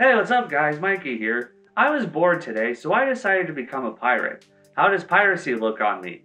Hey, what's up, guys? Mikey here. I was bored today, so I decided to become a pirate. How does piracy look on me?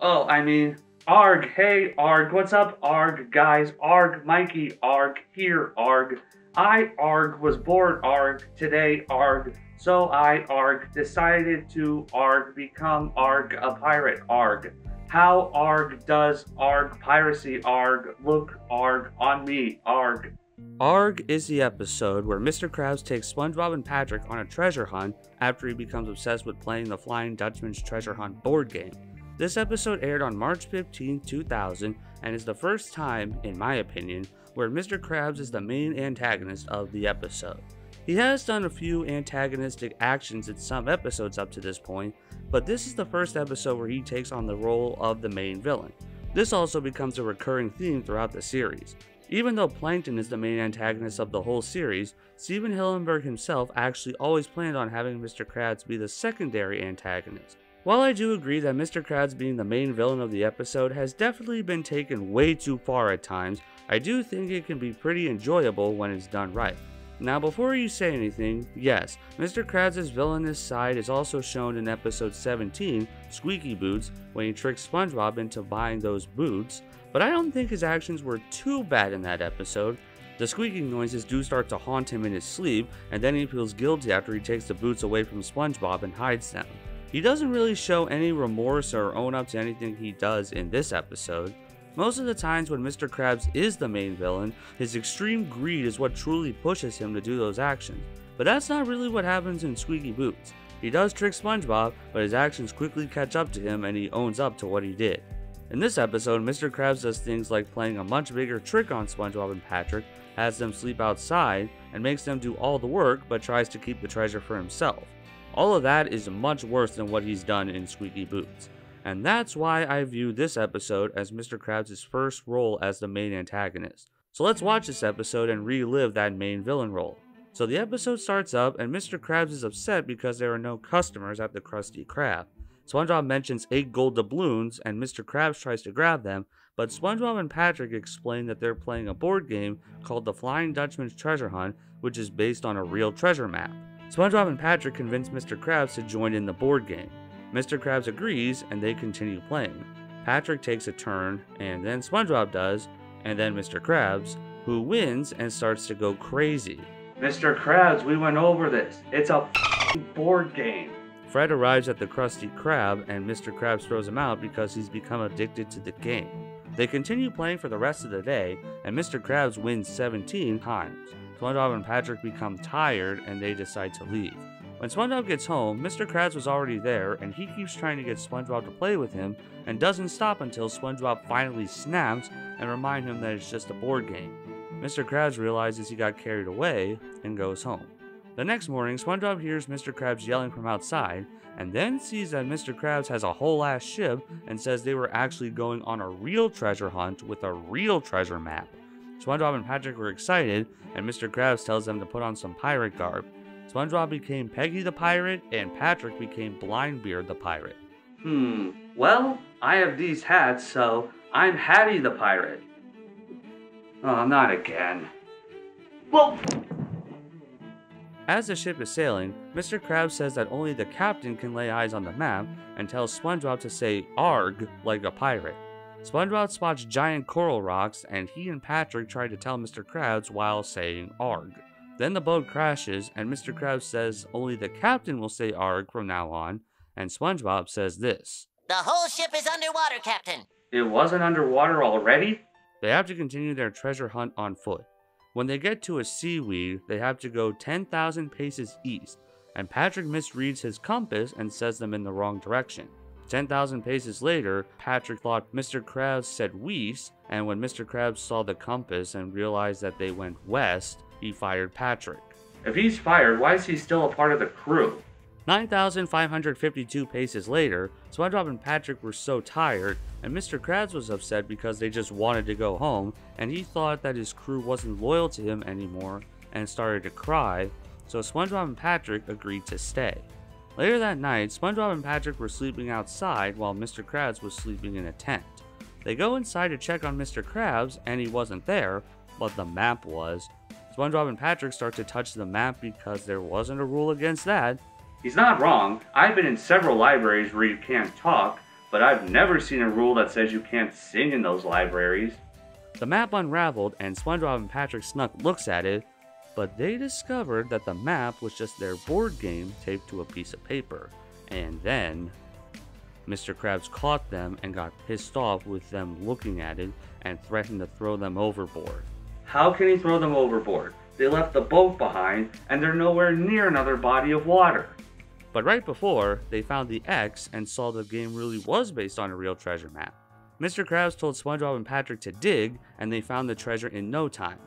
Oh, I mean, Arg, hey, Arg, what's up, Arg, guys? Arg, Mikey, Arg, here, Arg. I, Arg, was bored, Arg, today, Arg. So I, Arg, decided to, Arg, become Arg, a pirate, Arg. How, Arg, does Arg piracy, Arg, look, Arg, on me, Arg? Arrgh is the episode where Mr. Krabs takes SpongeBob and Patrick on a treasure hunt after he becomes obsessed with playing the Flying Dutchman's Treasure Hunt board game. This episode aired on March 15, 2000, and is the first time, in my opinion, where Mr. Krabs is the main antagonist of the episode. He has done a few antagonistic actions in some episodes up to this point, but this is the first episode where he takes on the role of the main villain. This also becomes a recurring theme throughout the series. Even though Plankton is the main antagonist of the whole series, Stephen Hillenburg himself actually always planned on having Mr. Krabs be the secondary antagonist. While I do agree that Mr. Krabs being the main villain of the episode has definitely been taken way too far at times, I do think it can be pretty enjoyable when it's done right. Now before you say anything, yes, Mr. Krabs' villainous side is also shown in episode 17, Squeaky Boots, when he tricks SpongeBob into buying those boots, but I don't think his actions were too bad in that episode. The squeaking noises do start to haunt him in his sleep, and then he feels guilty after he takes the boots away from SpongeBob and hides them. He doesn't really show any remorse or own up to anything he does in this episode. Most of the times when Mr. Krabs is the main villain, his extreme greed is what truly pushes him to do those actions. But that's not really what happens in Squeaky Boots. He does trick SpongeBob, but his actions quickly catch up to him and he owns up to what he did. In this episode, Mr. Krabs does things like playing a much bigger trick on SpongeBob and Patrick, has them sleep outside, and makes them do all the work but tries to keep the treasure for himself. All of that is much worse than what he's done in Squeaky Boots. And that's why I view this episode as Mr. Krabs' first role as the main antagonist. So let's watch this episode and relive that main villain role. So the episode starts up and Mr. Krabs is upset because there are no customers at the Krusty Krab. SpongeBob mentions 8 gold doubloons and Mr. Krabs tries to grab them, but SpongeBob and Patrick explain that they're playing a board game called the Flying Dutchman's Treasure Hunt, which is based on a real treasure map. SpongeBob and Patrick convince Mr. Krabs to join in the board game. Mr. Krabs agrees and they continue playing. Patrick takes a turn, and then SpongeBob does, and then Mr. Krabs, who wins and starts to go crazy. Mr. Krabs, we went over this. It's a board game. Fred arrives at the Krusty Krab and Mr. Krabs throws him out because he's become addicted to the game. They continue playing for the rest of the day and Mr. Krabs wins 17 times. SpongeBob and Patrick become tired and they decide to leave. When SpongeBob gets home, Mr. Krabs was already there and he keeps trying to get SpongeBob to play with him and doesn't stop until SpongeBob finally snaps and reminds him that it's just a board game. Mr. Krabs realizes he got carried away and goes home. The next morning, SpongeBob hears Mr. Krabs yelling from outside, and then sees that Mr. Krabs has a whole ass ship and says they were actually going on a real treasure hunt with a real treasure map. SpongeBob and Patrick were excited, and Mr. Krabs tells them to put on some pirate garb. SpongeBob became Peggy the pirate, and Patrick became Blindbeard the pirate. Hmm, well, I have these hats, so I'm Hattie the pirate. Oh, not again. Well, as the ship is sailing, Mr. Krabs says that only the captain can lay eyes on the map and tells SpongeBob to say ARG like a pirate. SpongeBob spots giant coral rocks and he and Patrick try to tell Mr. Krabs while saying ARG. Then the boat crashes and Mr. Krabs says only the captain will say ARG from now on, and SpongeBob says this. The whole ship is underwater, Captain. It wasn't underwater already? They have to continue their treasure hunt on foot. When they get to a seaweed, they have to go 10,000 paces east, and Patrick misreads his compass and says them in the wrong direction. 10,000 paces later, Patrick thought Mr. Krabs said west, and when Mr. Krabs saw the compass and realized that they went west, he fired Patrick. If he's fired, why is he still a part of the crew? 9,552 paces later, SpongeBob and Patrick were so tired, and Mr. Krabs was upset because they just wanted to go home, and he thought that his crew wasn't loyal to him anymore, and started to cry, so SpongeBob and Patrick agreed to stay. Later that night, SpongeBob and Patrick were sleeping outside while Mr. Krabs was sleeping in a tent. They go inside to check on Mr. Krabs, and he wasn't there, but the map was. SpongeBob and Patrick start to touch the map because there wasn't a rule against that. He's not wrong. I've been in several libraries where you can't talk, but I've never seen a rule that says you can't sing in those libraries. The map unraveled and SpongeBob and Patrick Snuck looks at it, but they discovered that the map was just their board game taped to a piece of paper. And then Mr. Krabs caught them and got pissed off with them looking at it and threatened to throw them overboard. How can he throw them overboard? They left the boat behind and they're nowhere near another body of water. But right before, they found the X and saw the game really was based on a real treasure map. Mr. Krabs told SpongeBob and Patrick to dig, and they found the treasure in no time.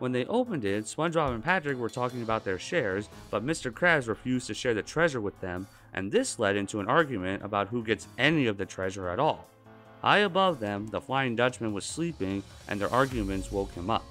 When they opened it, SpongeBob and Patrick were talking about their shares, but Mr. Krabs refused to share the treasure with them, and this led into an argument about who gets any of the treasure at all. High above them, the Flying Dutchman was sleeping, and their arguments woke him up.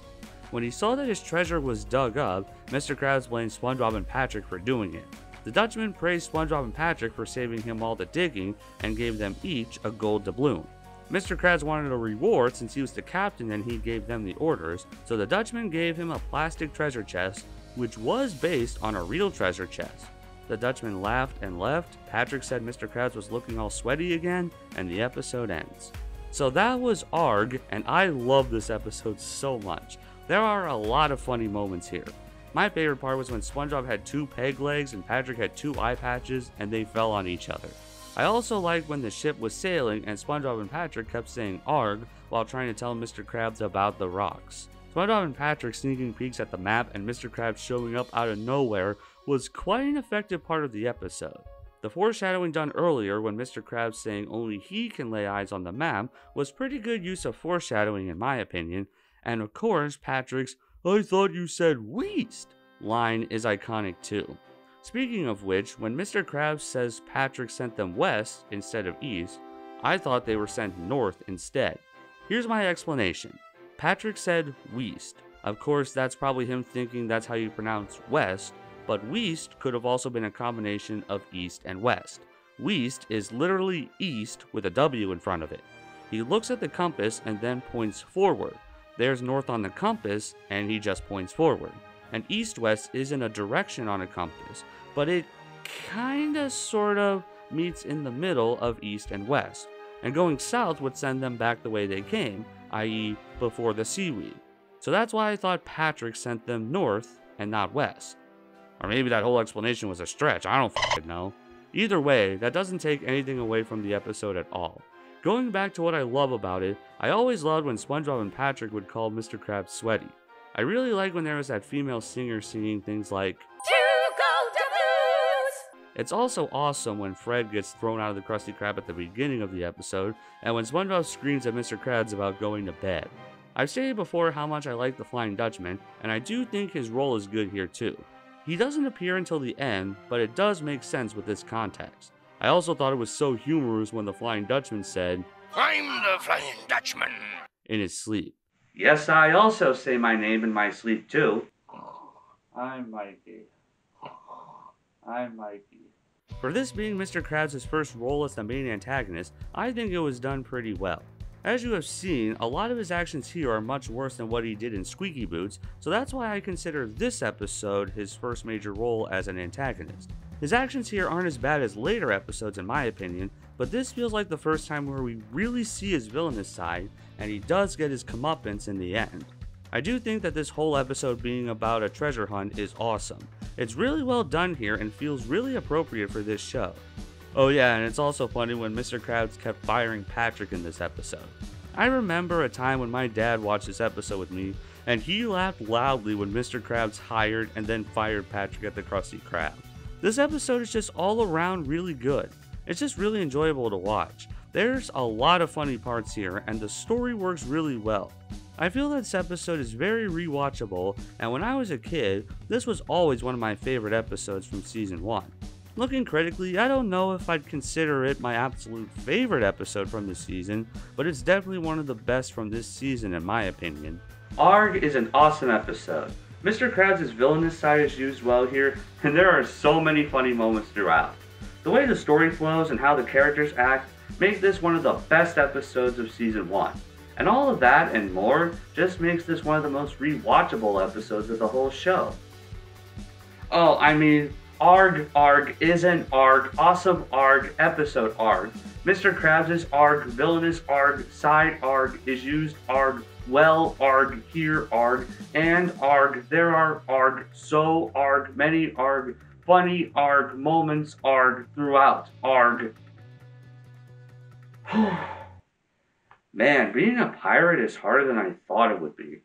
When he saw that his treasure was dug up, Mr. Krabs blamed SpongeBob and Patrick for doing it. The Dutchman praised SpongeBob and Patrick for saving him all the digging and gave them each a gold doubloon. Mr. Krabs wanted a reward since he was the captain and he gave them the orders, so the Dutchman gave him a plastic treasure chest, which was based on a real treasure chest. The Dutchman laughed and left, Patrick said Mr. Krabs was looking all sweaty again, and the episode ends. So that was Arrgh, and I love this episode so much. There are a lot of funny moments here. My favorite part was when SpongeBob had two peg legs and Patrick had two eye patches and they fell on each other. I also liked when the ship was sailing and SpongeBob and Patrick kept saying ARG while trying to tell Mr. Krabs about the rocks. SpongeBob and Patrick sneaking peeks at the map and Mr. Krabs showing up out of nowhere was quite an effective part of the episode. The foreshadowing done earlier when Mr. Krabs saying only he can lay eyes on the map was pretty good use of foreshadowing in my opinion, and of course Patrick's I thought you said Weast line is iconic too. Speaking of which, when Mr. Krabs says Patrick sent them west instead of east, I thought they were sent north instead. Here's my explanation. Patrick said Weast. Of course, that's probably him thinking that's how you pronounce west, but Weast could have also been a combination of east and west. Weast is literally east with a W in front of it. He looks at the compass and then points forward. There's north on the compass, and he just points forward. And east west isn't a direction on a compass, but it kinda sorta meets in the middle of east and west. And going south would send them back the way they came, i.e., before the seaweed. So that's why I thought Patrick sent them north and not west. Or maybe that whole explanation was a stretch, I don't know. Either way, that doesn't take anything away from the episode at all. Going back to what I love about it, I always loved when SpongeBob and Patrick would call Mr. Krabs sweaty. I really like when there was that female singer singing things like! It's also awesome when Fred gets thrown out of the Krusty Krab at the beginning of the episode, and when SpongeBob screams at Mr. Krabs about going to bed. I've stated before how much I like the Flying Dutchman, and I do think his role is good here too. He doesn't appear until the end, but it does make sense with this context. I also thought it was so humorous when the Flying Dutchman said, I'm the Flying Dutchman. in his sleep. Yes, I also say my name in my sleep too. I'm Mikey. I'm Mikey. For this being Mr. Krabs' first role as the main antagonist, I think it was done pretty well. As you have seen, a lot of his actions here are much worse than what he did in Squeaky Boots, so that's why I consider this episode his first major role as an antagonist. His actions here aren't as bad as later episodes in my opinion, but this feels like the first time where we really see his villainous side, and he does get his comeuppance in the end. I do think that this whole episode being about a treasure hunt is awesome. It's really well done here and feels really appropriate for this show. Oh yeah, and it's also funny when Mr. Krabs kept firing Patrick in this episode. I remember a time when my dad watched this episode with me, and he laughed loudly when Mr. Krabs hired and then fired Patrick at the Krusty Krab. This episode is just all around really good. It's just really enjoyable to watch. There's a lot of funny parts here, and the story works really well. I feel that this episode is very rewatchable, and when I was a kid, this was always one of my favorite episodes from season 1. Looking critically, I don't know if I'd consider it my absolute favorite episode from the season, but it's definitely one of the best from this season in my opinion. Arrgh is an awesome episode. Mr. Krabs' villainous side is used well here, and there are so many funny moments throughout. The way the story flows and how the characters act make this one of the best episodes of season 1. And all of that and more just makes this one of the most rewatchable episodes of the whole show. Oh, I mean, ARG, ARG isn't ARG, awesome ARG, episode ARG. Mr. Krabs' ARG, villainous ARG, side ARG, is used ARG, well ARG, here ARG, and ARG, there are ARG, so ARG, many ARG, funny ARG, moments ARG, throughout ARG. Man, being a pirate is harder than I thought it would be.